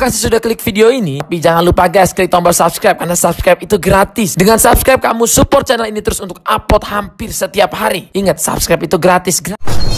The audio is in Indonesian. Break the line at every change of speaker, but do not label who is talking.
kasih sudah klik video ini. Tapi jangan lupa guys, klik tombol subscribe karena subscribe itu gratis. Dengan subscribe kamu support channel ini terus untuk upload hampir setiap hari. Ingat, subscribe itu gratis. gratis.